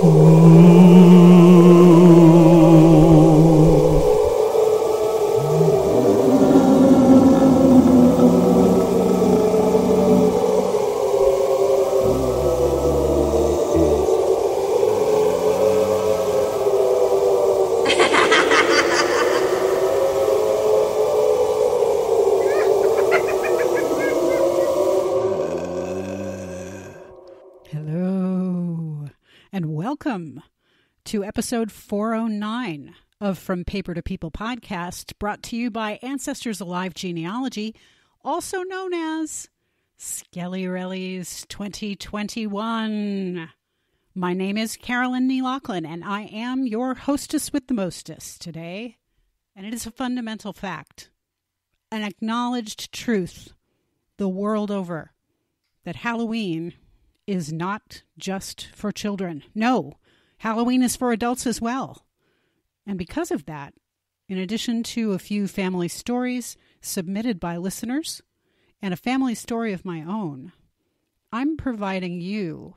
Hello, to episode 409 of From Paper to People podcast, brought to you by Ancestors Alive Genealogy, also known as Skelly Rellies 2021. My name is Carolynn Ni Lochlainn, and I am your hostess with the mostest today. And it is a fundamental fact, an acknowledged truth the world over, that Halloween is not just for children. No, Halloween is for adults as well. And because of that, in addition to a few family stories submitted by listeners and a family story of my own, I'm providing you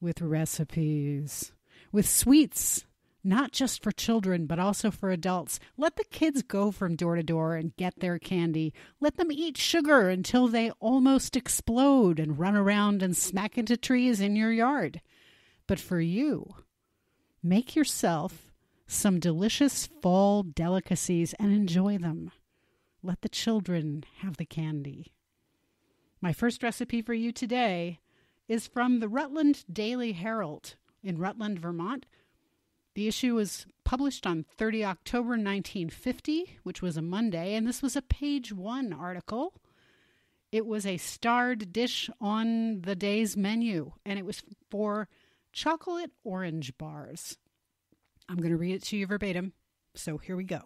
with recipes, with sweets, not just for children, but also for adults. Let the kids go from door to door and get their candy. Let them eat sugar until they almost explode and run around and smack into trees in your yard. But for you, make yourself some delicious fall delicacies and enjoy them. Let the children have the candy. My first recipe for you today is from the Rutland Daily Herald in Rutland, Vermont. The issue was published on 30 October 1950, which was a Monday, and this was a page one article. It was a starred dish on the day's menu, and it was for chocolate orange bars. I'm going to read it to you verbatim, so here we go.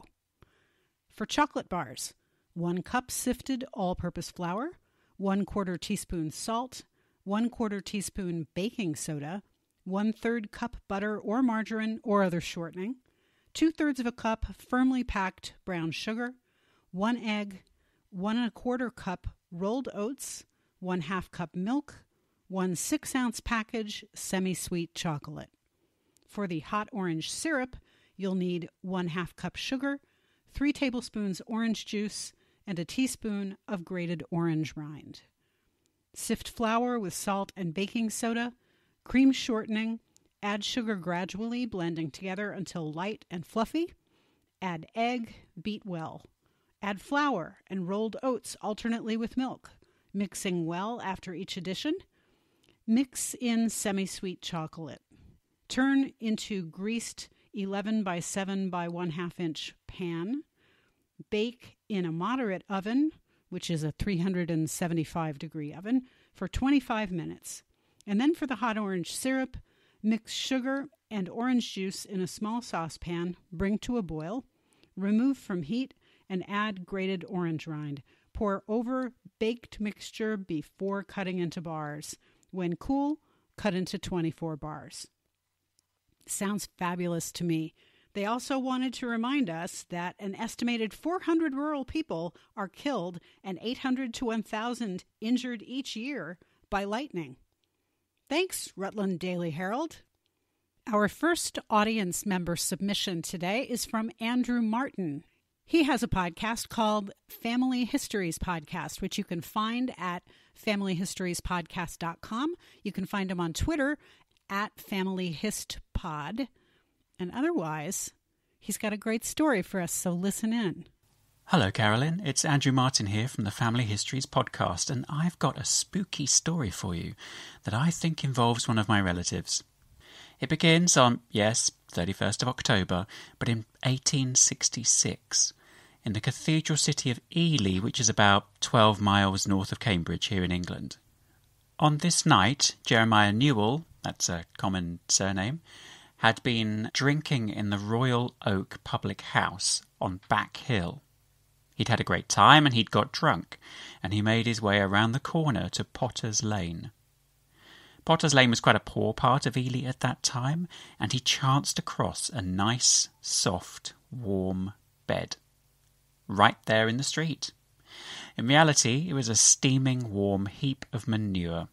For chocolate bars, one cup sifted all purpose flour, one quarter teaspoon salt, one quarter teaspoon baking soda, one third cup butter or margarine or other shortening, two thirds of a cup firmly packed brown sugar, one egg, one and a quarter cup rolled oats, one half cup milk, one six ounce package semi sweet chocolate. For the hot orange syrup, you'll need one half cup sugar, three tablespoons orange juice, and a teaspoon of grated orange rind. Sift flour with salt and baking soda, cream shortening, add sugar gradually, blending together until light and fluffy. Add egg, beat well. Add flour and rolled oats alternately with milk, mixing well after each addition. Mix in semi sweet chocolate. Turn into greased 11 by 7 by 1 half inch pan. Bake in a moderate oven, which is a 375 degree oven, for 25 minutes. And then for the hot orange syrup, mix sugar and orange juice in a small saucepan, bring to a boil, remove from heat, and add grated orange rind. Pour over baked mixture before cutting into bars. When cool, cut into 24 bars. Sounds fabulous to me. They also wanted to remind us that an estimated 400 rural people are killed and 800 to 1,000 injured each year by lightning. Thanks, Rutland Daily Herald. Our first audience member submission today is from Andrew Martin. He has a podcast called Family Histories Podcast, which you can find at familyhistoriespodcast.com. You can find him on Twitter at FamilyHistPod. And otherwise, he's got a great story for us, so listen in. Hello, Carolynn. It's Andrew Martin here from the Family Histories podcast, and I've got a spooky story for you that I think involves one of my relatives. It begins on, yes, 31st of October, but in 1866, in the cathedral city of Ely, which is about 12 miles north of Cambridge here in England. On this night, Jeremiah Newell, that's a common surname, had been drinking in the Royal Oak Public House on Back Hill. He'd had a great time and he'd got drunk, and he made his way around the corner to Potter's Lane. Potter's Lane was quite a poor part of Ely at that time, and he chanced across a nice, soft, warm bed. Right there in the street. In reality, it was a steaming, warm heap of manure.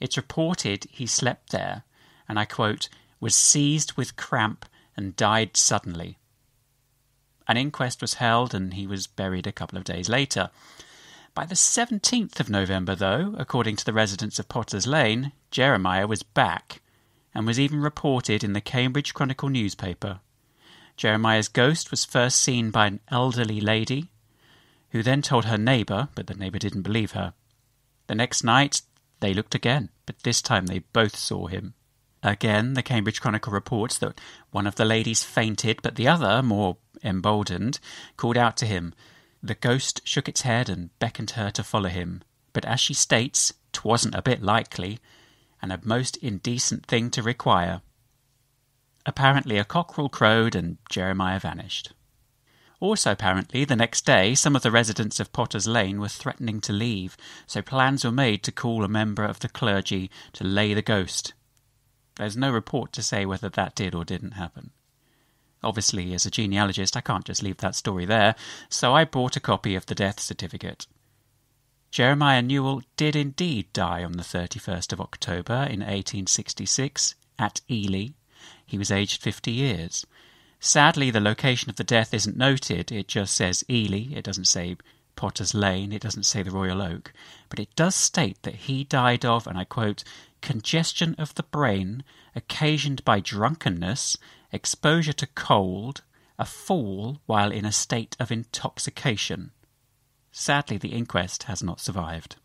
It's reported he slept there and I quote, was seized with cramp and died suddenly. An inquest was held and he was buried a couple of days later. By the 17th of November, though, according to the residents of Potter's Lane, Jeremiah was back and was even reported in the Cambridge Chronicle newspaper. Jeremiah's ghost was first seen by an elderly lady, who then told her neighbour, but the neighbour didn't believe her. The next night they looked again, but this time they both saw him. Again, the Cambridge Chronicle reports that one of the ladies fainted, but the other, more emboldened, called out to him. The ghost shook its head and beckoned her to follow him, but as she states, 'twasn't a bit likely, and a most indecent thing to require. Apparently, a cockerel crowed and Jeremiah vanished. Also, apparently, the next day, some of the residents of Potter's Lane were threatening to leave, so plans were made to call a member of the clergy to lay the ghost. There's no report to say whether that did or didn't happen. Obviously, as a genealogist, I can't just leave that story there, so I brought a copy of the death certificate. Jeremiah Newell did indeed die on the 31st of October in 1866 at Ely. He was aged 50 years. Sadly, the location of the death isn't noted. It just says Ely. It doesn't say Potter's Lane. It doesn't say the Royal Oak. But it does state that he died of, and I quote, congestion of the brain occasioned by drunkenness exposure to cold, a fall while in a state of intoxication. Sadly, the inquest has not survived.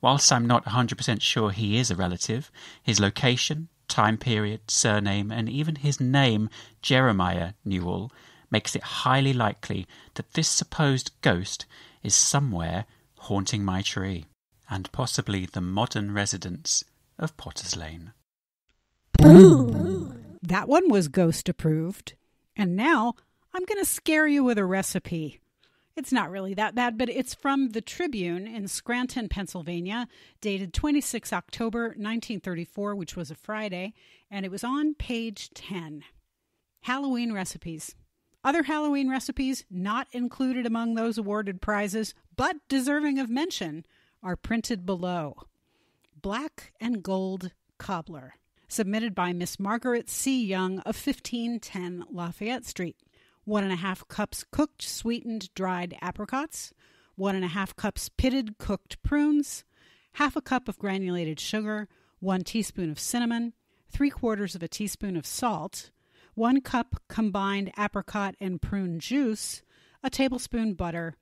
Whilst I'm not 100% sure he is a relative, his location, time period, surname, and even his name, Jeremiah Newell, makes it highly likely that this supposed ghost is somewhere haunting my tree, and possibly the modern residents of Potter's Lane. That one was ghost approved. And now I'm going to scare you with a recipe. It's not really that bad, but it's from the Tribune in Scranton, Pennsylvania, dated 26 October 1934, which was a Friday, and it was on page 10. Halloween recipes. Other Halloween recipes not included among those awarded prizes, but deserving of mention, are printed below. Black and Gold Cobbler submitted by Miss Margaret C. Young of 1510 Lafayette Street. One and a half cups cooked, sweetened, dried apricots, one and a half cups pitted, cooked prunes, half a cup of granulated sugar, one teaspoon of cinnamon, three quarters of a teaspoon of salt, one cup combined apricot and prune juice, a tablespoon butter,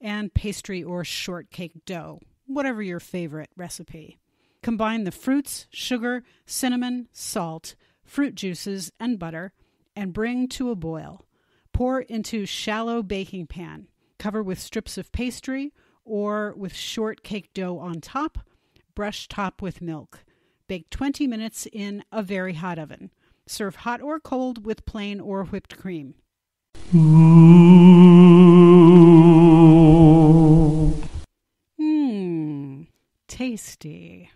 and pastry or shortcake dough, whatever your favorite recipe. Combine the fruits, sugar, cinnamon, salt, fruit juices, and butter, and bring to a boil. Pour into shallow baking pan. Cover with strips of pastry or with short cake dough on top. Brush top with milk. Bake 20 minutes in a very hot oven. Serve hot or cold with plain or whipped cream. Mmm, tasty.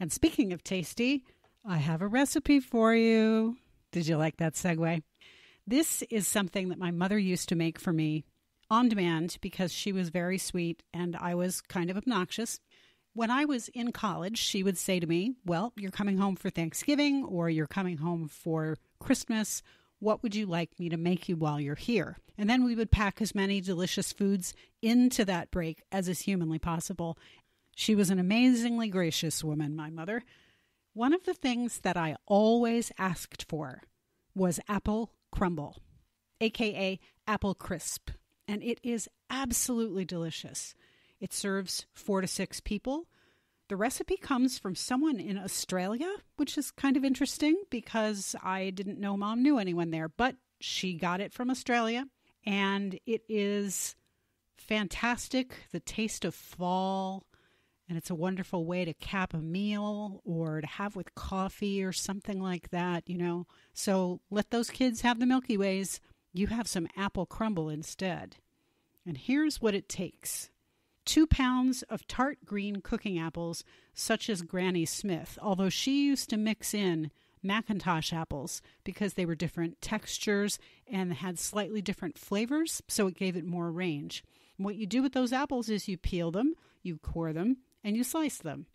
And speaking of tasty, I have a recipe for you. Did you like that segue? This is something that my mother used to make for me on demand because she was very sweet and I was kind of obnoxious. When I was in college, she would say to me, Well, you're coming home for Thanksgiving or you're coming home for Christmas. What would you like me to make you while you're here? And then we would pack as many delicious foods into that break as is humanly possible. She was an amazingly gracious woman, my mother. One of the things that I always asked for was apple crumble, aka apple crisp, and it is absolutely delicious. It serves four to six people. The recipe comes from someone in Australia, which is kind of interesting because I didn't know mom knew anyone there, but she got it from Australia and it is fantastic. The taste of fall, and it's a wonderful way to cap a meal or to have with coffee or something like that, you know. So let those kids have the Milky Ways. You have some apple crumble instead. And here's what it takes two pounds of tart green cooking apples, such as Granny Smith, although she used to mix in McIntosh apples because they were different textures and had slightly different flavors, so it gave it more range. What you do with those apples is you peel them, you core them, and you slice them.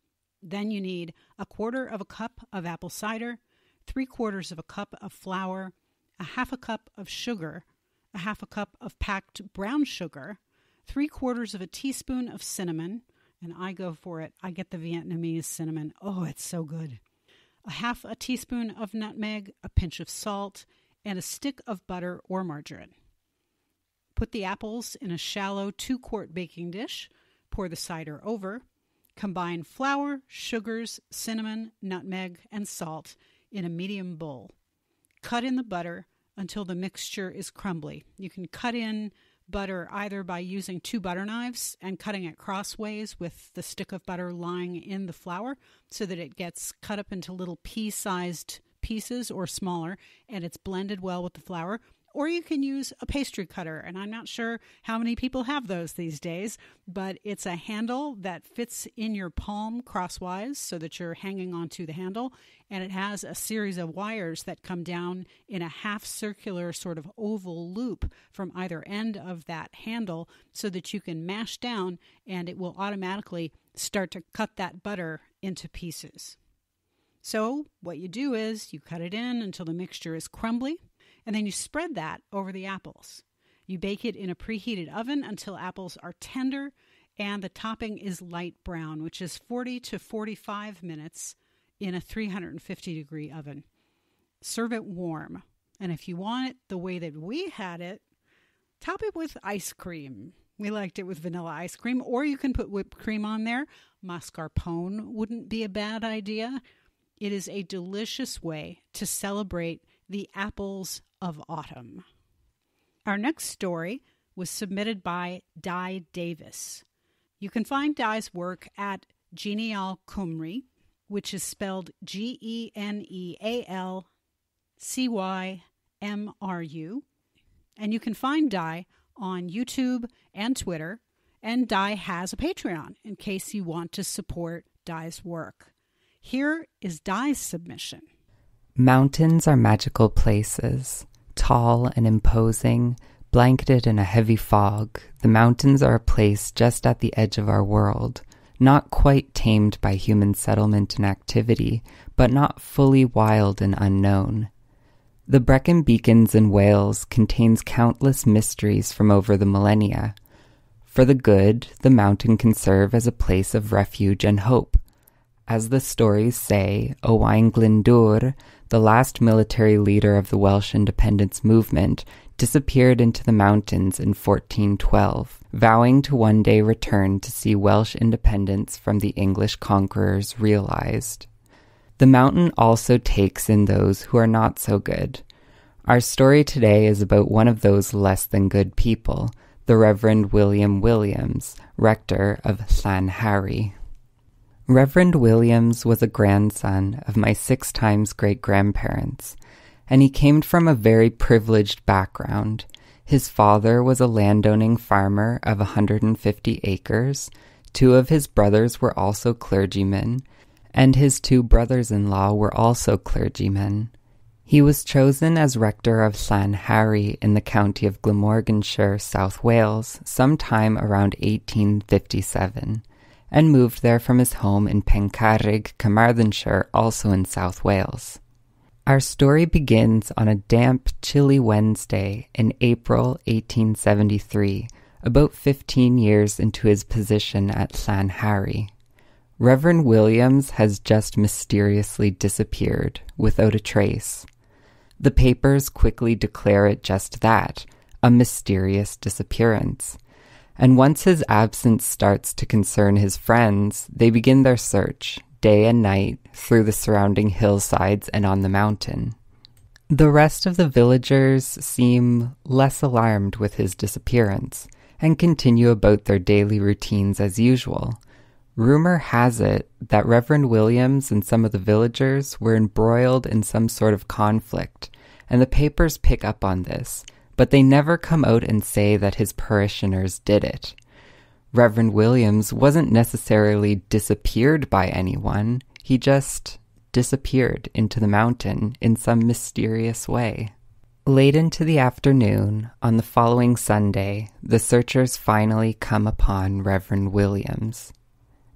Then you need a quarter of a cup of apple cider, three quarters of a cup of flour, a half a cup of sugar, a half a cup of packed brown sugar, three quarters of a teaspoon of cinnamon, and I go for it. I get the Vietnamese cinnamon. Oh, it's so good. A half a teaspoon of nutmeg, a pinch of salt, and a stick of butter or margarine. Put the apples in a shallow two quart baking dish. Pour the cider over. Combine flour, sugars, cinnamon, nutmeg, and salt in a medium bowl. Cut in the butter until the mixture is crumbly. You can cut in butter either by using two butter knives and cutting it crossways with the stick of butter lying in the flour so that it gets cut up into little pea sized pieces or smaller and it's blended well with the flour or you can use a pastry cutter. And I'm not sure how many people have those these days, but it's a handle that fits in your palm crosswise so that you're hanging onto the handle. And it has a series of wires that come down in a half circular sort of oval loop from either end of that handle so that you can mash down and it will automatically start to cut that butter into pieces. So, what you do is you cut it in until the mixture is crumbly and then you spread that over the apples. You bake it in a preheated oven until apples are tender and the topping is light brown, which is 40 to 45 minutes in a 350 degree oven. Serve it warm. And if you want it the way that we had it, top it with ice cream. We liked it with vanilla ice cream, or you can put whipped cream on there. Mascarpone wouldn't be a bad idea. It is a delicious way to celebrate the apples of autumn. Our next story was submitted by Dai Davies. You can find Dai's work at GenealCymru, which is spelled G E N E A L C Y M R U. And you can find Dai on YouTube and Twitter. And Dai has a Patreon in case you want to support Dai's work. Here is Dai's submission. Mountains are magical places tall and imposing, blanketed in a heavy fog, the mountains are a place just at the edge of our world, not quite tamed by human settlement and activity, but not fully wild and unknown. The Brecon Beacons in Wales contains countless mysteries from over the millennia. For the good, the mountain can serve as a place of refuge and hope. As the stories say, Owain Glyndwr, the last military leader of the Welsh independence movement, disappeared into the mountains in 1412, vowing to one day return to see Welsh independence from the English conquerors realized. The mountain also takes in those who are not so good. Our story today is about one of those less than good people, the Reverend William Williams, rector of Llanharry. Reverend Williams was a grandson of my six times great grandparents, and he came from a very privileged background. His father was a landowning farmer of a 150 acres, two of his brothers were also clergymen, and his two brothers in law were also clergymen. He was chosen as rector of Llanharry in the county of Glamorganshire, South Wales, sometime around 1857 and moved there from his home in Pencarreg, Carmarthenshire, also in South Wales. Our story begins on a damp, chilly Wednesday in April 1873, about 15 years into his position at Llanharry. Reverend Williams has just mysteriously disappeared without a trace. The papers quickly declare it just that a mysterious disappearance and once his absence starts to concern his friends, they begin their search, day and night, through the surrounding hillsides and on the mountain. The rest of the villagers seem less alarmed with his disappearance and continue about their daily routines as usual. Rumor has it that Reverend Williams and some of the villagers were embroiled in some sort of conflict, and the papers pick up on this but they never come out and say that his parishioners did it. Reverend Williams wasn't necessarily disappeared by anyone, he just disappeared into the mountain in some mysterious way. Late into the afternoon, on the following Sunday, the searchers finally come upon Reverend Williams.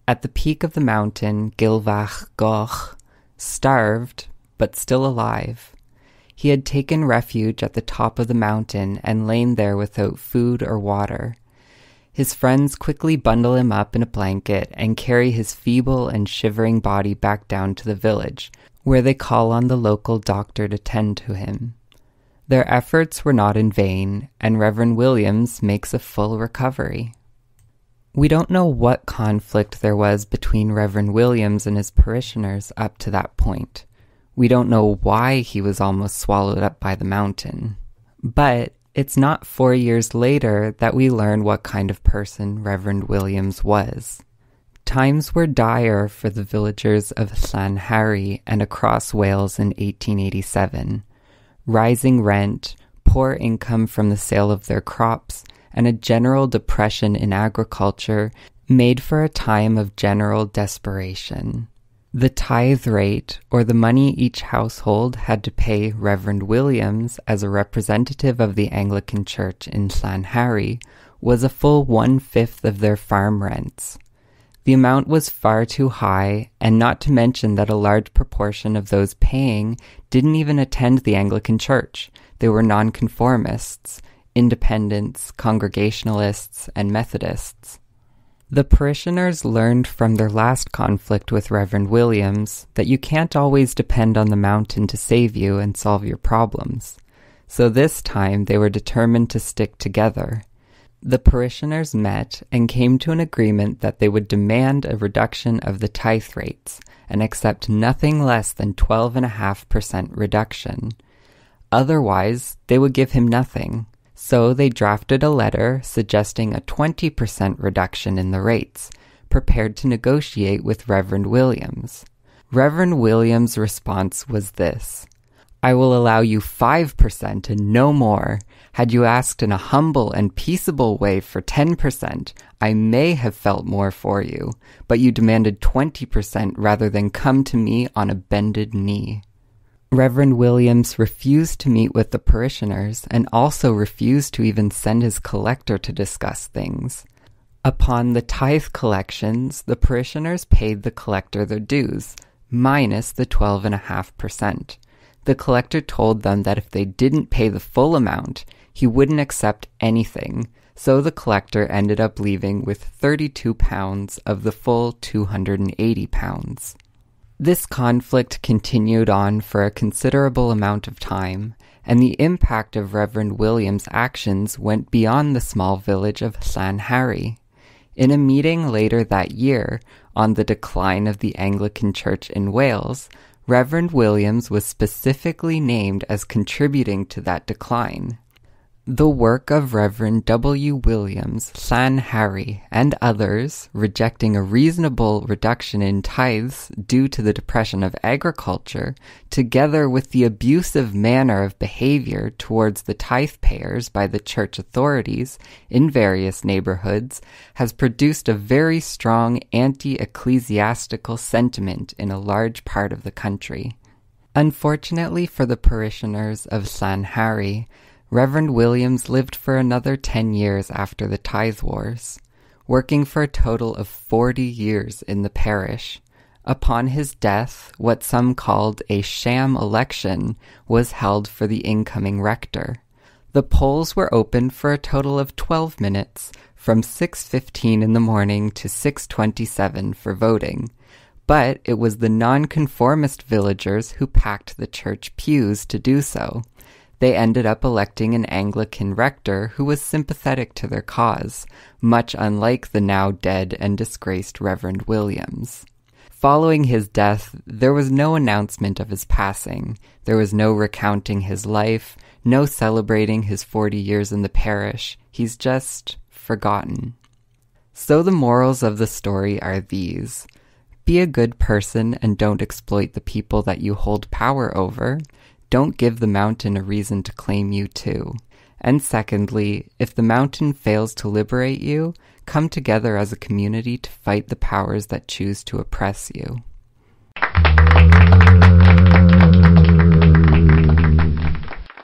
At the peak of the mountain, Gilfach Goch, starved, but still alive. He had taken refuge at the top of the mountain and lain there without food or water. His friends quickly bundle him up in a blanket and carry his feeble and shivering body back down to the village, where they call on the local doctor to tend to him. Their efforts were not in vain, and Reverend Williams makes a full recovery. We don't know what conflict there was between Reverend Williams and his parishioners up to that point. We don't know why he was almost swallowed up by the mountain. But it's not four years later that we learn what kind of person Reverend Williams was. Times were dire for the villagers of Llanharry and across Wales in 1887. Rising rent, poor income from the sale of their crops, and a general depression in agriculture made for a time of general desperation. The tithe rate, or the money each household had to pay Reverend Williams as a representative of the Anglican Church in Llanharry, was a full one fifth of their farm rents. The amount was far too high, and not to mention that a large proportion of those paying didn't even attend the Anglican Church. They were nonconformists, independents, Congregationalists, and Methodists. The parishioners learned from their last conflict with Reverend Williams that you can't always depend on the mountain to save you and solve your problems. So this time they were determined to stick together. The parishioners met and came to an agreement that they would demand a reduction of the tithe rates and accept nothing less than 12.5% reduction. Otherwise, they would give him nothing. So they drafted a letter suggesting a 20% reduction in the rates, prepared to negotiate with Reverend Williams. Reverend Williams' response was this I will allow you 5% and no more. Had you asked in a humble and peaceable way for 10%, I may have felt more for you, but you demanded 20% rather than come to me on a bended knee. Reverend Williams refused to meet with the parishioners and also refused to even send his collector to discuss things. Upon the tithe collections, the parishioners paid the collector their dues, minus the 12.5%. The collector told them that if they didn't pay the full amount, he wouldn't accept anything, so the collector ended up leaving with 32 pounds of the full 280 pounds. This conflict continued on for a considerable amount of time, and the impact of Reverend William's actions went beyond the small village of Llanharry. In a meeting later that year on the decline of the Anglican Church in Wales, Reverend Williams was specifically named as contributing to that decline. The work of Reverend W. Williams, Llanharry, and others, rejecting a reasonable reduction in tithes due to the depression of agriculture, together with the abusive manner of behavior towards the tithe payers by the church authorities in various neighborhoods, has produced a very strong anti-ecclesiastical sentiment in a large part of the country. Unfortunately for the parishioners of Llanharry, Reverend Williams lived for another 10 years after the Tithe Wars, working for a total of 40 years in the parish. Upon his death, what some called a sham election was held for the incoming rector. The polls were open for a total of 12 minutes, from 6:15 in the morning to 6:27 for voting. But it was the nonconformist villagers who packed the church pews to do so they ended up electing an Anglican rector who was sympathetic to their cause, much unlike the now dead and disgraced Reverend Williams. Following his death, there was no announcement of his passing. There was no recounting his life, no celebrating his 40 years in the parish. He's just forgotten. So the morals of the story are these. Be a good person and don't exploit the people that you hold power over. Don't give the mountain a reason to claim you too. And secondly, if the mountain fails to liberate you, come together as a community to fight the powers that choose to oppress you.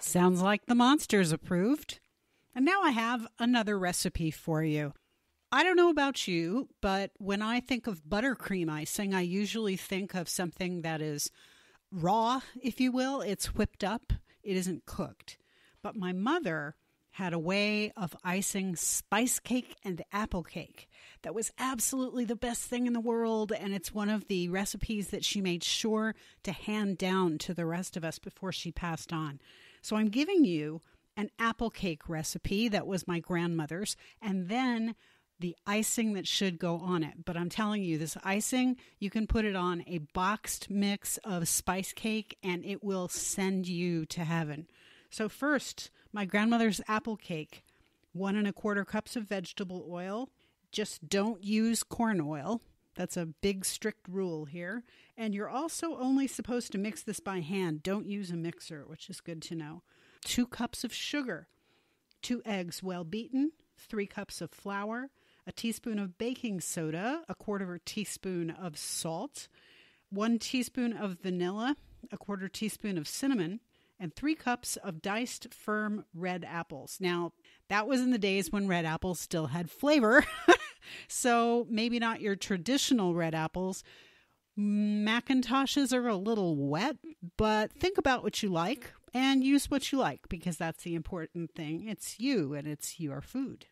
Sounds like the monsters approved. And now I have another recipe for you. I don't know about you, but when I think of buttercream icing, I usually think of something that is raw, if you will. It's whipped up, it isn't cooked. But my mother had a way of icing spice cake and apple cake that was absolutely the best thing in the world. And it's one of the recipes that she made sure to hand down to the rest of us before she passed on. So I'm giving you an apple cake recipe that was my grandmother's, and then the icing that should go on it. But I'm telling you, this icing, you can put it on a boxed mix of spice cake and it will send you to heaven. So, first, my grandmother's apple cake, one and a quarter cups of vegetable oil. Just don't use corn oil. That's a big, strict rule here. And you're also only supposed to mix this by hand. Don't use a mixer, which is good to know. Two cups of sugar, two eggs well beaten, three cups of flour, a teaspoon of baking soda, a quarter of a teaspoon of salt, one teaspoon of vanilla, a quarter teaspoon of cinnamon, and three cups of diced firm red apples. Now, that was in the days when red apples still had flavor. so maybe not your traditional red apples. McIntoshes are a little wet, but think about what you like and use what you like because that's the important thing. It's you and it's your food.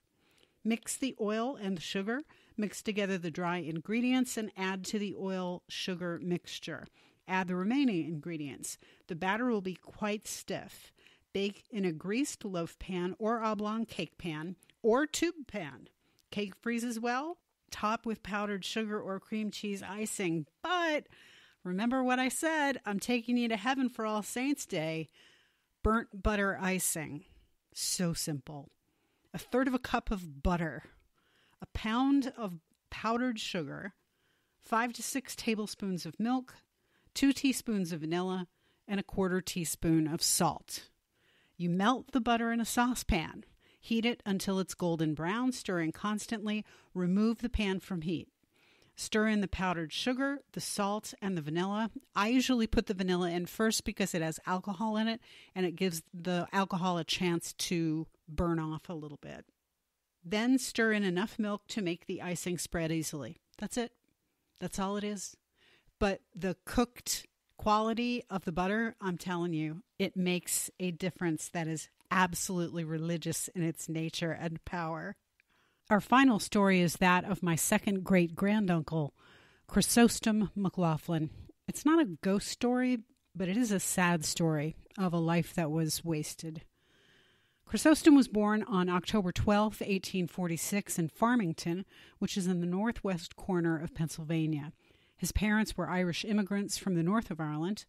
Mix the oil and the sugar, mix together the dry ingredients, and add to the oil sugar mixture. Add the remaining ingredients. The batter will be quite stiff. Bake in a greased loaf pan or oblong cake pan or tube pan. Cake freezes well. Top with powdered sugar or cream cheese icing. But remember what I said I'm taking you to heaven for All Saints' Day. Burnt butter icing. So simple. A third of a cup of butter, a pound of powdered sugar, five to six tablespoons of milk, two teaspoons of vanilla, and a quarter teaspoon of salt. You melt the butter in a saucepan. Heat it until it's golden brown, stirring constantly. Remove the pan from heat. Stir in the powdered sugar, the salt, and the vanilla. I usually put the vanilla in first because it has alcohol in it and it gives the alcohol a chance to burn off a little bit. Then stir in enough milk to make the icing spread easily. That's it. That's all it is. But the cooked quality of the butter, I'm telling you, it makes a difference that is absolutely religious in its nature and power. Our final story is that of my second great granduncle, Chrysostom McLaughlin. It's not a ghost story, but it is a sad story of a life that was wasted. Chrysostom was born on October 12, 1846, in Farmington, which is in the northwest corner of Pennsylvania. His parents were Irish immigrants from the north of Ireland.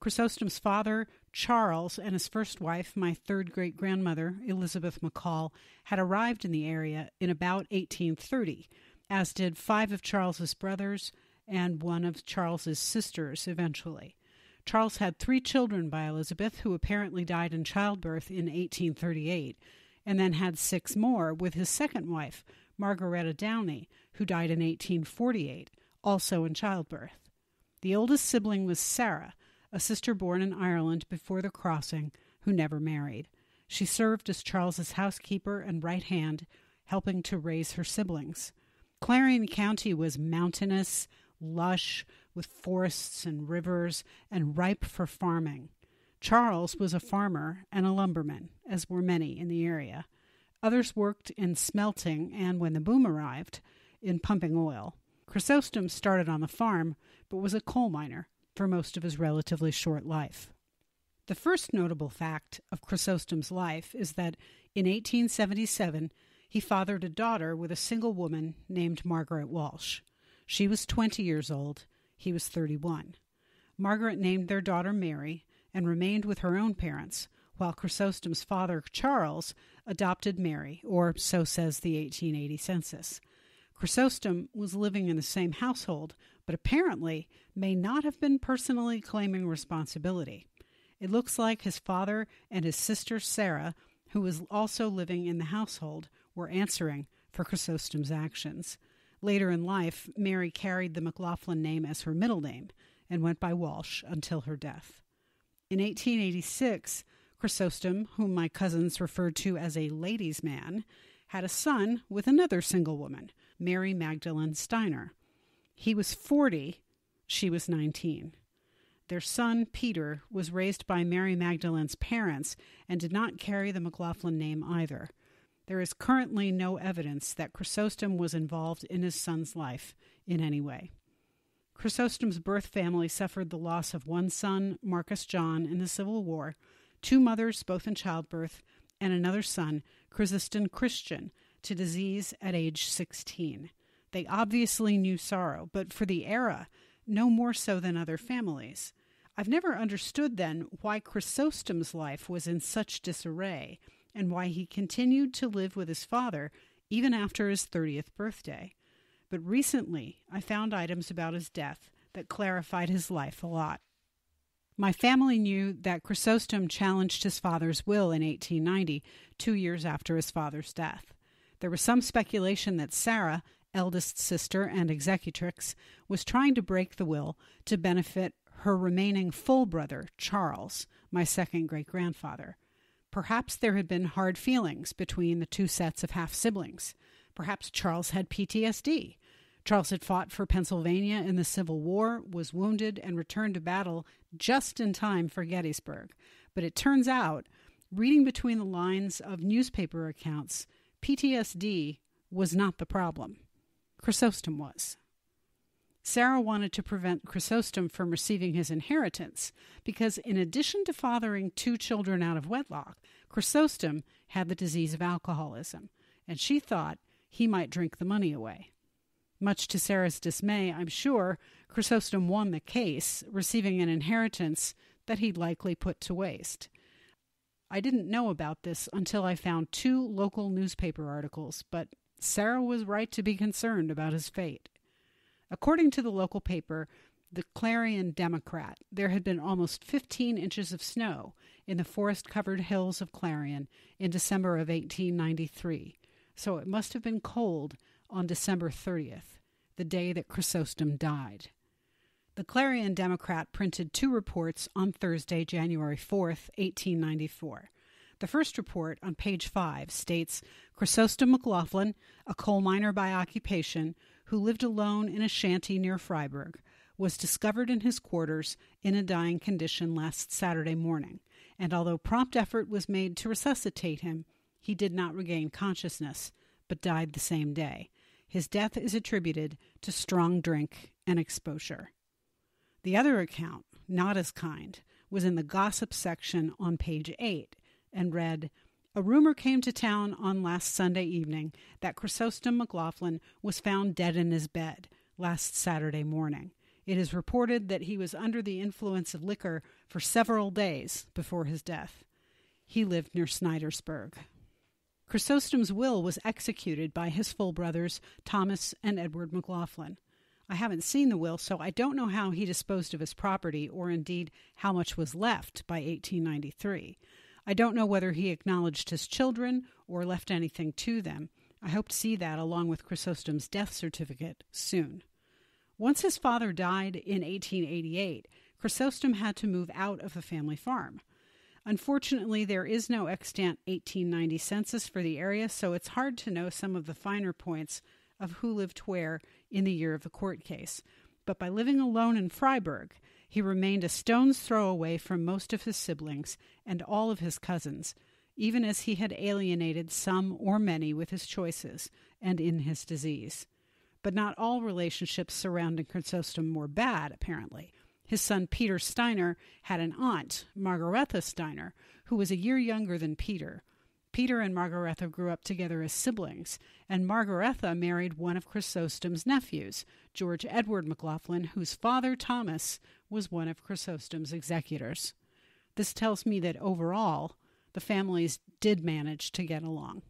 Chrysostom's father, Charles, and his first wife, my third great grandmother, Elizabeth McCall, had arrived in the area in about 1830, as did five of Charles's brothers and one of Charles's sisters eventually. Charles had three children by Elizabeth, who apparently died in childbirth in 1838, and then had six more with his second wife, Margaretta Downey, who died in 1848 also in childbirth. The oldest sibling was Sarah, a sister born in Ireland before the crossing, who never married. She served as Charles's housekeeper and right hand, helping to raise her siblings. Clarion County was mountainous, lush, with forests and rivers, and ripe for farming. Charles was a farmer and a lumberman, as were many in the area. Others worked in smelting and, when the boom arrived, in pumping oil. Chrysostom started on the farm, but was a coal miner for most of his relatively short life. The first notable fact of Chrysostom's life is that in 1877 he fathered a daughter with a single woman named Margaret Walsh. She was 20 years old, he was 31. Margaret named their daughter Mary and remained with her own parents, while Chrysostom's father, Charles, adopted Mary, or so says the 1880 census. Chrysostom was living in the same household, but apparently may not have been personally claiming responsibility. It looks like his father and his sister Sarah, who was also living in the household, were answering for Chrysostom's actions. Later in life, Mary carried the McLaughlin name as her middle name and went by Walsh until her death. In 1886, Chrysostom, whom my cousins referred to as a ladies' man, had a son with another single woman, Mary Magdalene Steiner. He was 40, she was 19. Their son, Peter, was raised by Mary Magdalene's parents and did not carry the McLaughlin name either. There is currently no evidence that Chrysostom was involved in his son's life in any way. Chrysostom's birth family suffered the loss of one son, Marcus John, in the Civil War, two mothers, both in childbirth, and another son, Chrysostom Christian, to disease at age 16. They obviously knew sorrow, but for the era, no more so than other families. I've never understood then why Chrysostom's life was in such disarray and why he continued to live with his father even after his 30th birthday. But recently I found items about his death that clarified his life a lot. My family knew that Chrysostom challenged his father's will in 1890, two years after his father's death. There was some speculation that Sarah, eldest sister and executrix, was trying to break the will to benefit her remaining full brother, Charles, my second great grandfather. Perhaps there had been hard feelings between the two sets of half siblings. Perhaps Charles had PTSD. Charles had fought for Pennsylvania in the Civil War, was wounded, and returned to battle just in time for Gettysburg. But it turns out, reading between the lines of newspaper accounts, PTSD was not the problem. Chrysostom was. Sarah wanted to prevent Chrysostom from receiving his inheritance because, in addition to fathering two children out of wedlock, Chrysostom had the disease of alcoholism, and she thought he might drink the money away. Much to Sarah's dismay, I'm sure, Chrysostom won the case, receiving an inheritance that he'd likely put to waste. I didn't know about this until I found two local newspaper articles, but Sarah was right to be concerned about his fate. According to the local paper, the Clarion Democrat, there had been almost 15 inches of snow in the forest covered hills of Clarion in December of 1893, so it must have been cold on December 30th, the day that Chrysostom died. The Clarion Democrat printed two reports on Thursday, January 4th, 1894. The first report on page 5 states Chrysostom McLaughlin, a coal miner by occupation, who lived alone in a shanty near Fryburg, was discovered in his quarters in a dying condition last Saturday morning, and although prompt effort was made to resuscitate him, he did not regain consciousness, but died the same day. His death is attributed to strong drink and exposure. The other account, not as kind, was in the gossip section on page 8 and read A rumor came to town on last Sunday evening that Chrysostom McLaughlin was found dead in his bed last Saturday morning. It is reported that he was under the influence of liquor for several days before his death. He lived near Snydersburg. Chrysostom's will was executed by his full brothers, Thomas and Edward McLaughlin. I haven't seen the will, so I don't know how he disposed of his property or indeed how much was left by 1893. I don't know whether he acknowledged his children or left anything to them. I hope to see that along with Chrysostom's death certificate soon. Once his father died in 1888, Chrysostom had to move out of the family farm. Unfortunately, there is no extant 1890 census for the area, so it's hard to know some of the finer points of who lived where in the year of the court case. But by living alone in Fryburg, he remained a stone's throw away from most of his siblings and all of his cousins, even as he had alienated some or many with his choices and in his disease. But not all relationships surrounding Chrysostom were bad, apparently. His son Peter Steiner had an aunt, Margaretha Steiner, who was a year younger than Peter. Peter and Margaretha grew up together as siblings, and Margaretha married one of Chrysostom's nephews, George Edward McLaughlin, whose father, Thomas, was one of Chrysostom's executors. This tells me that overall, the families did manage to get along.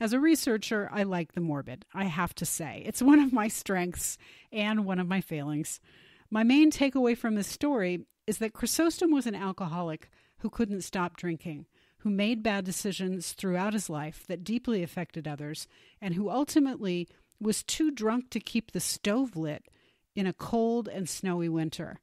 As a researcher, I like the morbid, I have to say. It's one of my strengths and one of my failings. My main takeaway from this story is that Chrysostom was an alcoholic who couldn't stop drinking, who made bad decisions throughout his life that deeply affected others, and who ultimately was too drunk to keep the stove lit in a cold and snowy winter.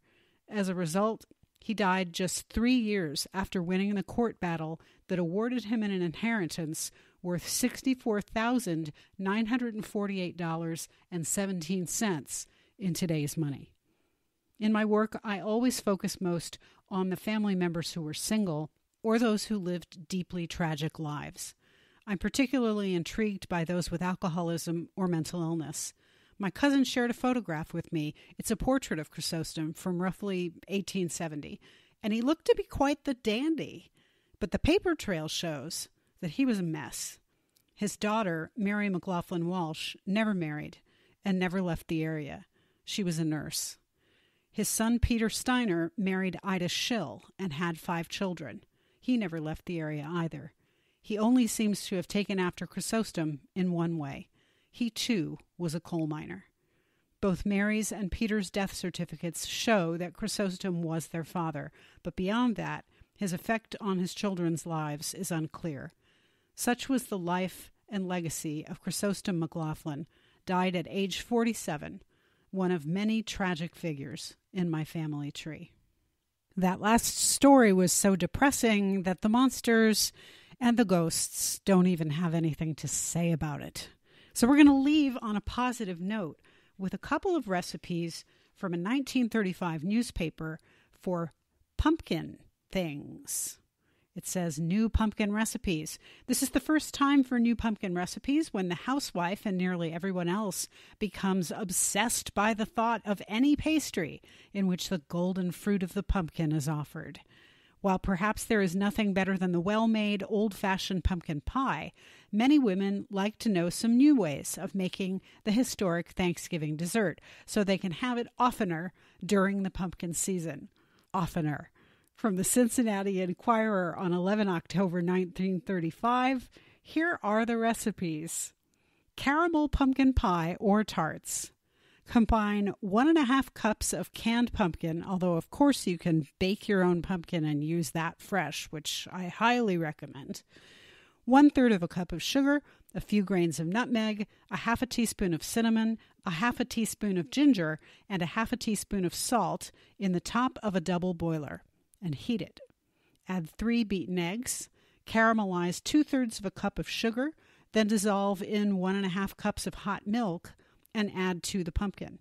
As a result, he died just three years after winning the court battle that awarded him an inheritance worth $64,948.17 in today's money. In my work, I always focus most on the family members who were single or those who lived deeply tragic lives. I'm particularly intrigued by those with alcoholism or mental illness. My cousin shared a photograph with me. It's a portrait of Chrysostom from roughly 1870, and he looked to be quite the dandy. But the paper trail shows that he was a mess. His daughter, Mary McLaughlin Walsh, never married and never left the area. She was a nurse. His son, Peter Steiner, married Ida Schill and had five children. He never left the area either. He only seems to have taken after Chrysostom in one way. He, too, was a coal miner. Both Mary's and Peter's death certificates show that Chrysostom was their father, but beyond that, his effect on his children's lives is unclear. Such was the life and legacy of Chrysostom McLaughlin, died at age 47, one of many tragic figures in my family tree. That last story was so depressing that the monsters and the ghosts don't even have anything to say about it. So we're going to leave on a positive note with a couple of recipes from a 1935 newspaper for pumpkin things. It says new pumpkin recipes. This is the first time for new pumpkin recipes when the housewife and nearly everyone else becomes obsessed by the thought of any pastry in which the golden fruit of the pumpkin is offered. While perhaps there is nothing better than the well made, old fashioned pumpkin pie, many women like to know some new ways of making the historic Thanksgiving dessert so they can have it oftener during the pumpkin season. Oftener from the Cincinnati Enquirer on 11 October 1935. Here are the recipes caramel pumpkin pie or tarts. Combine one and a half cups of canned pumpkin, although, of course, you can bake your own pumpkin and use that fresh, which I highly recommend. One third of a cup of sugar, a few grains of nutmeg, a half a teaspoon of cinnamon, a half a teaspoon of ginger, and a half a teaspoon of salt in the top of a double boiler and heat it. Add three beaten eggs, caramelize two thirds of a cup of sugar, then dissolve in one and a half cups of hot milk and add to the pumpkin.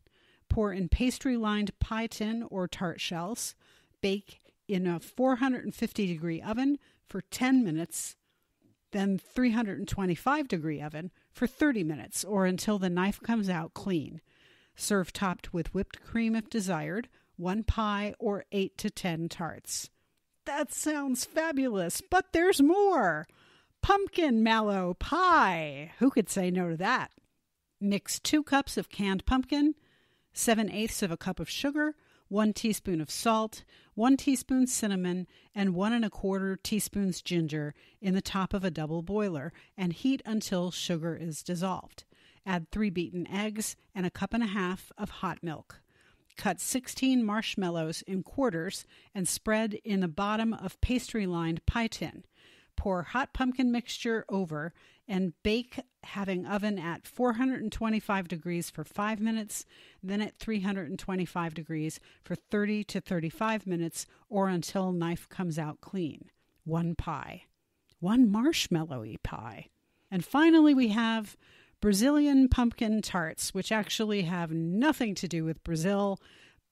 Pour in pastry lined pie tin or tart shells. Bake in a 450 degree oven for 10 minutes, then 325 degree oven for 30 minutes or until the knife comes out clean. Serve topped with whipped cream if desired, one pie, or eight to ten tarts. That sounds fabulous, but there's more. Pumpkin mallow pie. Who could say no to that? Mix two cups of canned pumpkin, seven eighths of a cup of sugar, one teaspoon of salt, one teaspoon cinnamon, and one and a quarter teaspoons ginger in the top of a double boiler and heat until sugar is dissolved. Add three beaten eggs and a cup and a half of hot milk. Cut 16 marshmallows in quarters and spread in the bottom of pastry lined pie tin. Pour hot pumpkin mixture over and bake, having oven at 425 degrees for 5 minutes, then at 325 degrees for 30 to 35 minutes or until knife comes out clean. One pie. One marshmallowy pie. And finally, we have Brazilian pumpkin tarts, which actually have nothing to do with Brazil,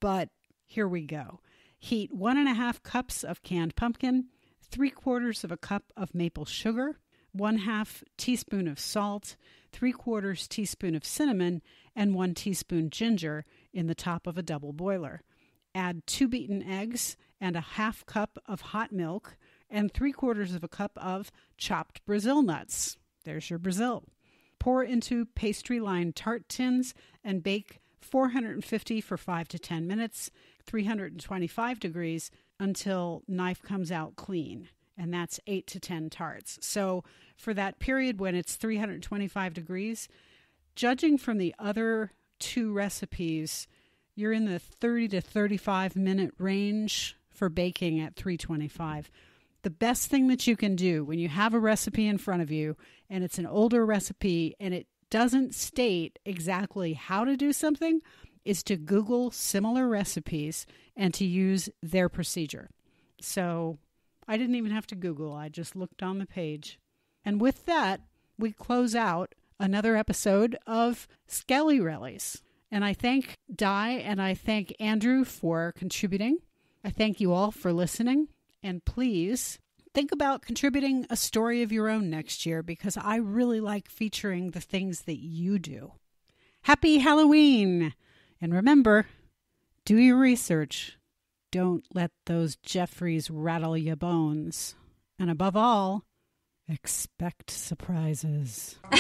but here we go. Heat one and a half cups of canned pumpkin, three quarters of a cup of maple sugar, one half teaspoon of salt, three quarters teaspoon of cinnamon, and one teaspoon ginger in the top of a double boiler. Add two beaten eggs and a half cup of hot milk and three quarters of a cup of chopped Brazil nuts. There's your Brazil. Pour into pastry lined tart tins and bake 450 for 5 to 10 minutes, 325 degrees until knife comes out clean. And that's 8 to 10 tarts. So for that period when it's 325 degrees, judging from the other two recipes, you're in the 30 to 35 minute range for baking at 325 the best thing that you can do when you have a recipe in front of you and it's an older recipe and it doesn't state exactly how to do something is to Google similar recipes and to use their procedure. So I didn't even have to Google, I just looked on the page. And with that, we close out another episode of Skelly Rellies. And I thank Dai and I thank Andrew for contributing. I thank you all for listening. And please think about contributing a story of your own next year because I really like featuring the things that you do. Happy Halloween! And remember, do your research. Don't let those Jeffries rattle your bones. And above all, expect surprises.